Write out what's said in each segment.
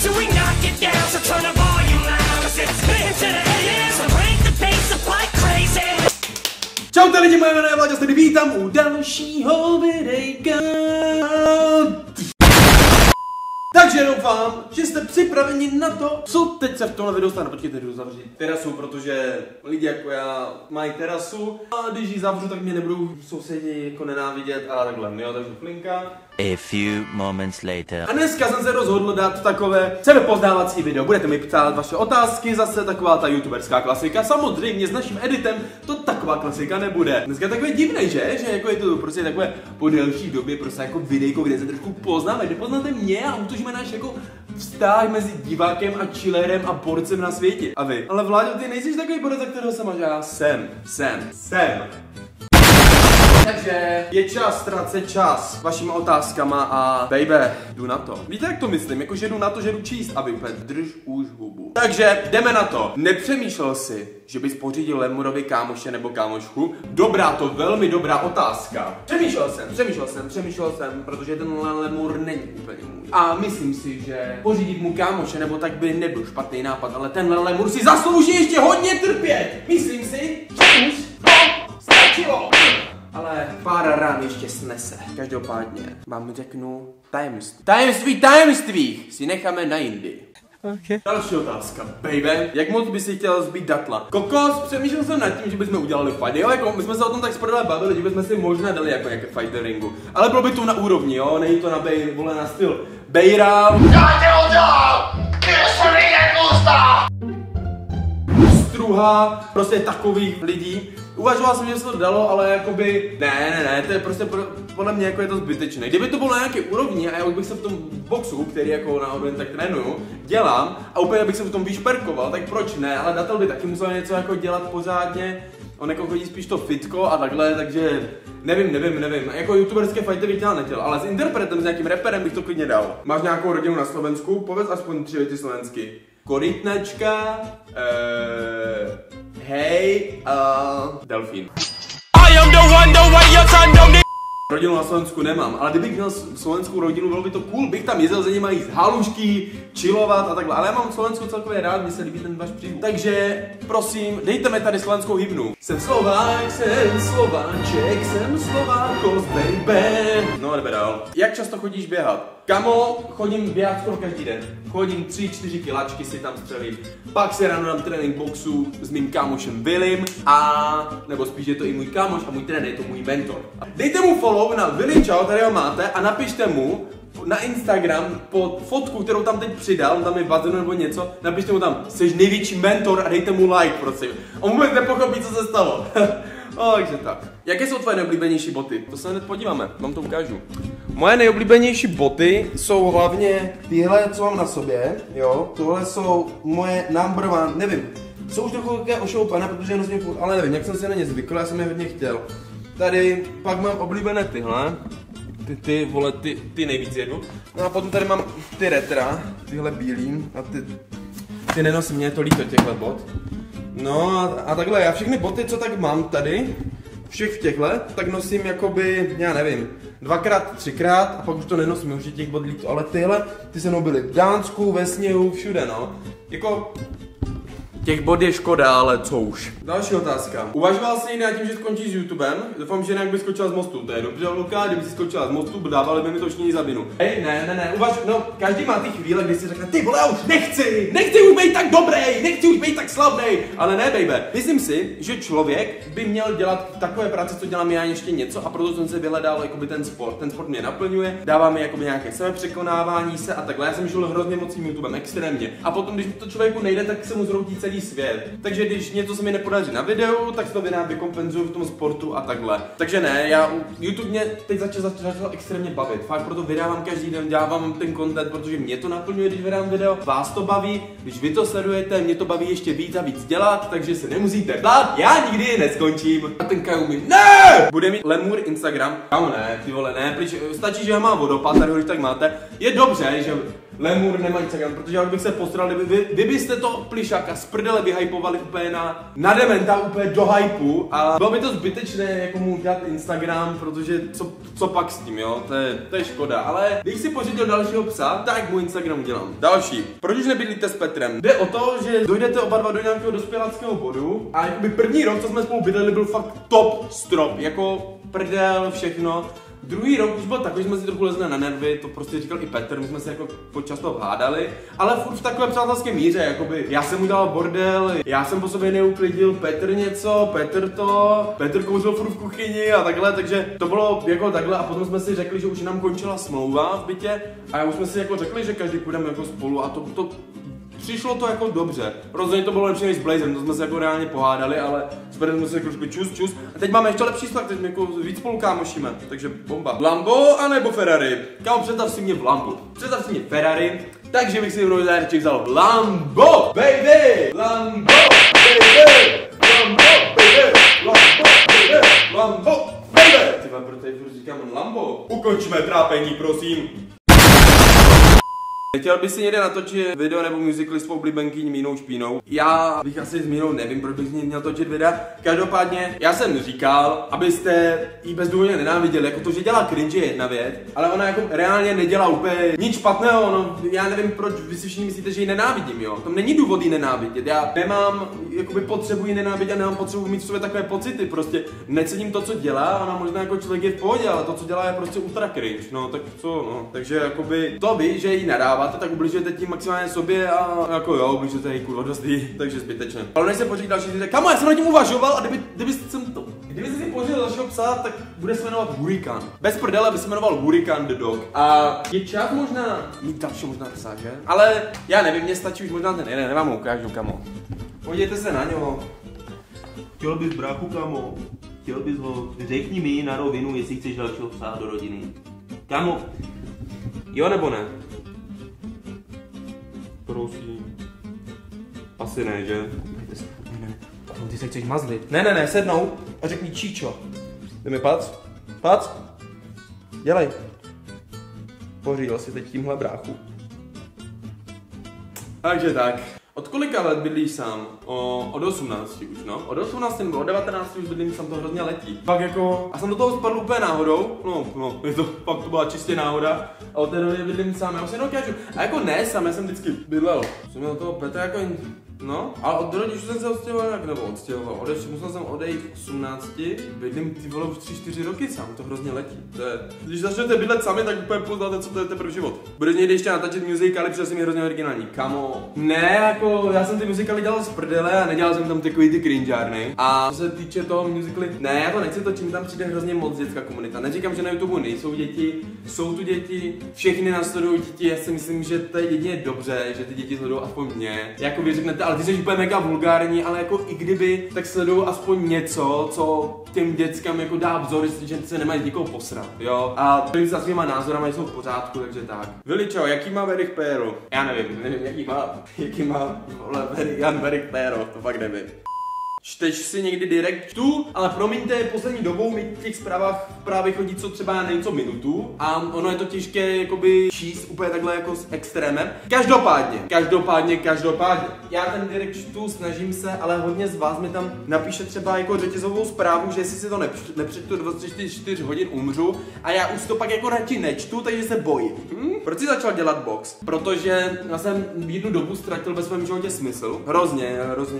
till we knock it down. So turn the volume loud, lidi, moje jméno je Vláďa, vítám u dalšího videjka. Takže doufám, že jste připraveni na to, co teď se v tomhle videu stane. Počkejte, jdu zavřít terasu, protože lidi jako já mají terasu a když ji zavřu, tak mě nebudou sousedi jako nenávidět a takhle, jo, takže flinka. A few moments later. A dneska jsem se rozhodl dát takové sebepoznávací video. Budete mi ptát vaše otázky, zase taková ta youtuberská klasika. Samozřejmě s naším editem to taková klasika nebude. Dneska je takové divné, že? Že jako je to prostě takové po delší době prostě jako videjko, kde se trošku poznáme, kde poznáte mě a utožíme náš jako vztah mezi divákem a chillerem a borcem na světě. A vy? Ale Vláďo, ty nejsi takový borec, za kterého jsem, že já jsem, jsem, jsem. Takže je čas ztracet čas vašima otázkama a baby, jdu na to. Víte, jak to myslím? Jako, že jdu na to, že jdu číst, aby úplně drž už hubu. Takže jdeme na to. Nepřemýšlel si, že bys pořídil Lemurovi kámoše nebo kámošku? Dobrá, to velmi dobrá otázka. Přemýšlel jsem, přemýšlel jsem, přemýšlel jsem, protože ten Lemur není úplně můj. A myslím si, že pořídit mu kámoše nebo tak by nebyl špatný nápad, ale ten Lemur si zaslouží ještě hodně trpět. Myslím si, že už to stačilo ale pár rán ještě snese. Každopádně vám řeknu tajemství. Tajemství tajemství si necháme na jindy. Okay. Další otázka, baby. Jak moc by si chtěl zbít datla? Kokos, přemýšlel jsem nad tím, že bychom udělali fight. Jo, jako my jsme se o tom tak sprodali bavili, že bychom si možná dali jako nějaké fight the ringu. Ale bylo by to na úrovni, jo, není to na bej, vole na styl Bejra. Já tě udělám! Ty! Struha, prostě takových lidí. Uvažoval jsem, že se to dalo, ale jakoby, ne, ne, ne, to je prostě pro, podle mě jako je to zbytečné. Kdyby to bylo na nějaké úrovni a já bych se v tom boxu, který jako na tak trénuju, dělám a úplně bych se v tom vyšperkoval, tak proč ne, ale Datel by taky musel něco jako dělat pořádně, on jako chodí spíš to fitko a takhle, takže nevím, nevím, nevím. Jako youtuberské fighty bych dělal nechtěl, ale s interpretem, s nějakým reperem bych to klidně dal. Máš nějakou rodinu na Slovensku? Povedz aspoň tři věty slovensky. Korytnačka, uh, hej a uh, delfín. I am the one, the way your son don't need. Rodinu na Slovensku nemám, ale kdybych měl slovenskou rodinu, bylo by to cool, bych tam jezdil za nimi jíst halušky, chillovat a takhle. Ale já mám Slovensku celkově rád, mi se líbí ten váš příběh. Takže prosím, dejte mi tady slovenskou hymnu. Jsem Slovák, jsem Slováček, jsem Slovákos, baby. No, jdeme dál. Jak často chodíš běhat? Kamo, chodím běhat skoro každý den. Chodím 3-4 kiláčky si tam střelím. Pak si ráno dám trénink boxu s mým kámošem Willym a nebo spíš je to i můj kámoš a můj trenér je to můj mentor. Dejte mu follow na Willy Čau, tady ho máte a napište mu, na Instagram pod fotku, kterou tam teď přidal, tam je bazenu nebo něco, napište mu tam, jsi největší mentor a dejte mu like, prosím. On vůbec nepochopí, co se stalo. no, takže tak. Jaké jsou tvoje nejoblíbenější boty? To se hned podíváme, vám to ukážu. Moje nejoblíbenější boty jsou hlavně tyhle, co mám na sobě, jo. Tohle jsou moje number one, nevím, jsou už trochu také ošoupané, protože je nosím furt, ale nevím, jak jsem si na ně zvykl, já jsem je hodně chtěl. Tady pak mám oblíbené tyhle, ty, ty, vole, ty, ty nejvíc jedu. No a potom tady mám ty retra, tyhle bílý a ty, ty nenosím, mě je to líto těchhle bot. No a, a takhle, já všechny boty, co tak mám tady, všech v těchhle, tak nosím jakoby, já nevím, dvakrát, třikrát a pak už to nenosím, už je těch bot líto, ale tyhle, ty se mnou byly v Dánsku, ve sněhu, všude no. Jako, Těch bod je škoda, ale co už. Další otázka. Uvažoval jsi někdy nad tím, že skončíš s YouTubem? Doufám, že nějak by skočila z mostu. To je dobře, Luka, kdyby si skočila z mostu, dávali by mi to všichni za vinu. Hej, ne, ne, ne, uvaž, no, každý má ty chvíle, kdy si řekne, ty vole, už nechci, nechci už být tak dobrý, nechci už být tak slavný, ale ne, baby. Myslím si, že člověk by měl dělat takové práce, co dělám já ještě něco a proto jsem se vyhledal jakoby ten sport. Ten sport mě naplňuje, dává mi jakoby nějaké sebe překonávání se a takhle. Já jsem žil hrozně moc tím YouTubem, extrémně. A potom, když to člověku nejde, tak se mu zroutí celý svět. Takže když něco se mi nepodaří na videu, tak to videa vykompenzuju v tom sportu a takhle. Takže ne, já YouTube mě teď začal, začal, začal extrémně bavit. Fakt proto vydávám každý den, dávám ten content, protože mě to naplňuje, když vydám video. Vás to baví, když vy to sledujete, mě to baví ještě víc a víc dělat, takže se nemusíte bát, já nikdy neskončím. A ten Kaju mi, ne! Bude mít Lemur Instagram? Kámo ne, ty vole, ne, protože stačí, že ho má vodopád, tady ho tak máte. Je dobře, že Lemur nemá Instagram, protože já bych se postral, kdyby vy, vy byste to plišáka z prdele vyhypovali úplně na, na dementa, úplně do hypu a bylo by to zbytečné jako mu dát Instagram, protože co, co pak s tím, jo, to je, to je škoda, ale když si pořídil dalšího psa, tak mu Instagram udělám. Další, proč už nebydlíte s Petrem? Jde o to, že dojdete oba dva do nějakého dospěláckého bodu a jakoby první rok, co jsme spolu bydleli, byl fakt top strop, jako prdel, všechno. Druhý rok už byl takový, že jsme si trochu lezli na nervy, to prostě říkal i Petr, my jsme se jako počasto hádali, ale furt v takové přátelské míře, jakoby já jsem udělal bordel, já jsem po sobě neuklidil, Petr něco, Petr to, Petr kouřil furt v kuchyni a takhle, takže to bylo jako takhle a potom jsme si řekli, že už nám končila smlouva v bytě a už jsme si jako řekli, že každý půjdeme jako spolu a to, to Přišlo to jako dobře. Rozhodně to bylo lepší než s Blazem, to jsme se jako reálně pohádali, ale s jsme se jako řekli čus, čus. A teď máme ještě lepší vztah, teď jako víc spolu kámošíme, takže bomba. Lambo anebo Ferrari? Kámo, představ si mě v Lambo. Představ si mě Ferrari, takže bych si v dáreček vzal Lambo, baby! Lambo, baby! Lambo, baby! Lambo, baby! Lambo, baby! Ty vám, proto říkám Lambo. Ukončíme trápení, prosím. Chtěl bys si někde natočit video nebo musical s oblíbenkyní Mínou Špínou? Já bych asi s Mínou nevím, proč bych s měl točit videa. Každopádně, já jsem říkal, abyste jí bezdůvodně nenáviděli, jako to, že dělá cringe je jedna věc, ale ona jako reálně nedělá úplně nic špatného, no, já nevím, proč vy si všichni myslíte, že ji nenávidím, jo. To není důvod jí nenávidět, já nemám, jakoby potřebu jí nenávidět, nemám potřebu mít v sobě takové pocity, prostě necením to, co dělá, ona možná jako člověk je v pohodě, ale to, co dělá, je prostě ultra cringe, no, tak co, no. Takže jakoby to vy, že jí nadáváte, tak ubližujete tím maximálně sobě a jako jo, ubližujete jí kurva dost jí, takže zbytečně. Ale než se pořídí další říct, kamo, já jsem na tím uvažoval a kdyby, kdyby jsem to, kdyby si pořídil dalšího psa, tak bude se jmenovat Hurricane. Bez prdele by se jmenoval Hurricane the Dog. A je čas možná mít další možná psa, že? Ale já nevím, mně stačí už možná ten jeden, nemám ho ukážu, kamo. Podívejte se na něho. Chtěl bys bráchu, kamo? Chtěl bys ho? Řekni mi na rovinu, jestli chceš dalšího psa do rodiny. Kamo, Jo nebo ne? Prosím. Asi ne, že? Ne, ne, ne. Ty se chceš mazlit. Ne, ne, ne, sednou a řekni číčo. Jde mi pac? Pac? Dělej. Pořídil si teď tímhle bráchu. Takže tak. Od kolika let bydlíš sám? O, od 18 už, no. Od 18 nebo od 19 už bydlím sám, to hrozně letí. Pak jako, a jsem do toho spadl úplně náhodou, no, no, je to, pak to byla čistě náhoda. A od té doby bydlím sám, já už si nedokážu. A jako ne sám, já jsem vždycky bydlel. Jsem měl toho Petra jako No, ale od rodičů jsem se odstěhoval jak nebo odstěhoval. Odeš, musel jsem odejít v 18, bydlím ty vole už 3-4 roky sám, to hrozně letí. To je, když začnete bydlet sami, tak úplně poznáte, co to je teprve život. Bude někdy ještě natáčet musicaly, protože jsem je hrozně originální. Kamo, ne, jako já jsem ty musicaly dělal z prdele a nedělal jsem tam takový ty cringeárny. A co se týče toho musicaly, ne, já to nechci točit, mi tam přijde hrozně moc dětská komunita. Neříkám, že na YouTube nejsou děti, jsou tu děti, všechny nás děti, já si myslím, že to je jedině dobře, že ty děti sledují aspoň mě. Jako vy řeknete, ale ty jsi úplně mega vulgární, ale jako i kdyby, tak sleduju aspoň něco, co těm dětskám jako dá vzor, že se nemají nikoho posrat, jo. A to za svýma názorama jsou v pořádku, takže tak. Viličo, jaký má Verich Péro? Já nevím, nevím, jaký má, jaký má, vole, Jan Verich Péro, to fakt nevím. Čteš si někdy direkt čtu, ale promiňte, poslední dobou mi v těch zprávách právě chodí co třeba něco minutu a ono je to těžké jakoby číst úplně takhle jako s extrémem. Každopádně, každopádně, každopádně. Já ten direkt čtu, snažím se, ale hodně z vás mi tam napíše třeba jako řetězovou zprávu, že jestli si to nepř- nepřečtu 24 hodin umřu a já už to pak jako radši nečtu, takže se bojím. Hm? Proč jsi začal dělat box? Protože já jsem jednu dobu ztratil ve svém životě smysl. Hrozně, hrozně.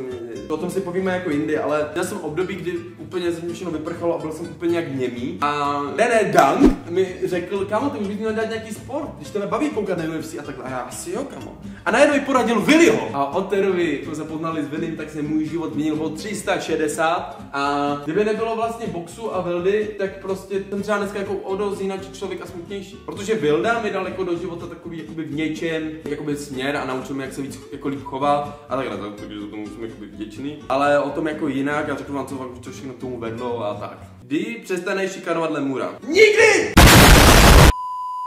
O tom si povíme jako jindy, ale měl jsem období, kdy úplně ze mě všechno vyprchalo a byl jsem úplně jak němý. A ne, ne, Dunk mi řekl, kámo, ty už bys měl dělat nějaký sport, když tebe baví koukat na UFC a takhle. A já asi jo, kámo. A najednou mi poradil Willyho. A od té doby, když jsme se poznali s Willym, tak se můj život změnil o 360. A kdyby nebylo vlastně boxu a Vildy, tak prostě jsem třeba dneska jako o dost jinak člověk a smutnější. Protože Vilda mi dal jako do života takový jakoby v něčem, jakoby směr a naučil mě, jak se víc jako líp chovat a takhle, tak, takže za to musím jakoby vděčný. Ale o tom jako jinak a řeknu vám, co, co všechno k tomu vedlo a tak. Kdy přestaneš šikanovat lemura? Nikdy!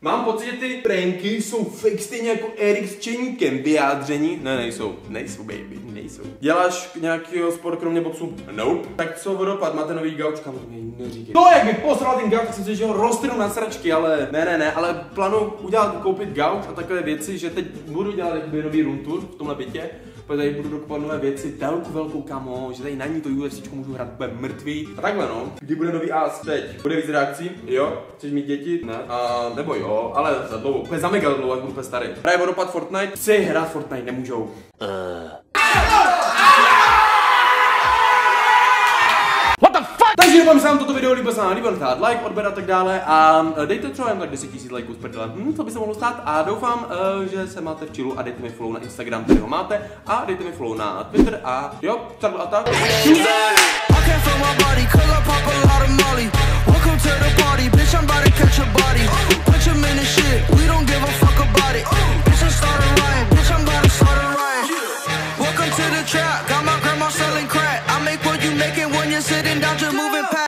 Mám pocit, že ty pranky jsou fake stejně jako Erik s Čeníkem. Vyjádření? Ne, nejsou. Nejsou, baby, nejsou. Děláš nějakýho sport kromě boxu? Nope. Tak co vodopad? Máte nový gauč? Kam to neříkej. To, jak bych posral ten gauč, jsem si, že ho roztrhnu na sračky, ale ne, ne, ne, ale plánuju udělat, koupit gauč a takové věci, že teď budu dělat jakoby nový room tour v tomhle bytě. Protože tady budu dokupovat nové věci, telku velkou kamo, že tady na ní to UFC můžu hrát úplně mrtvý. A takhle no, kdy bude nový as teď? Bude víc reakcí? Jo? Chceš mít děti? Ne. A, nebo jo, ale za dlouho, úplně za mega dlouho, jak budu úplně starý. Hraje vodopad Fortnite? Chci hrát Fortnite, nemůžou. Takže doufám, že se vám toto video líbilo, se líbilo, dát like, odběr a tak dále. A eh, dejte třeba jen tak 10 000 likeů z prdele, hm, co by se mohlo stát? A doufám, eh, že se máte v čilu a dejte mi follow na Instagram, který ho máte. A dejte mi follow na Twitter a jo, třeba a tak. Sitting down to move.